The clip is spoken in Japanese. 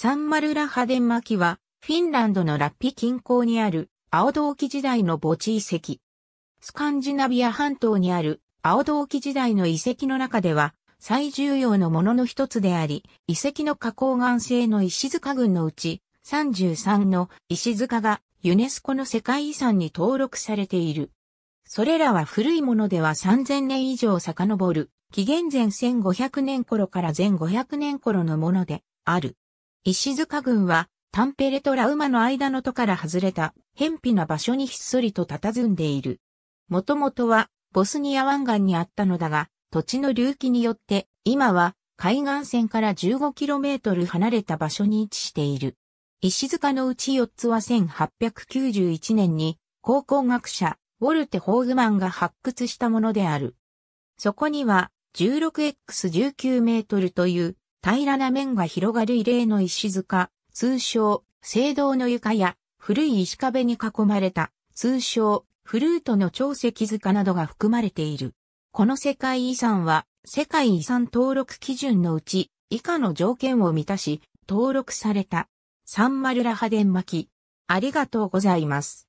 サンマルラハデン巻は、フィンランドのラッピ近郊にある、青銅器時代の墓地遺跡。スカンジナビア半島にある、青銅器時代の遺跡の中では、最重要のものの一つであり、遺跡の花崗岩製の石塚群のうち、33の石塚がユネスコの世界遺産に登録されている。それらは古いものでは3000年以上遡る、紀元前1500年頃から前500年頃のものである。石塚群は、タンペレとラウマの間の戸から外れた、偏僻な場所にひっそりと佇んでいる。もともとは、ボスニア湾岸にあったのだが、土地の隆起によって、今は海岸線から 15km 離れた場所に位置している。石塚のうち4つは1891年に考古学者ウォルテ・ホーグマンが発掘したものである。そこには 16x19 メートルという平らな面が広がる異例の石塚、通称、聖堂の床や古い石壁に囲まれた通称、フルートの超石塚などが含まれている。この世界遺産は世界遺産登録基準のうち以下の条件を満たし登録されたサンマルラハデン巻。ありがとうございます。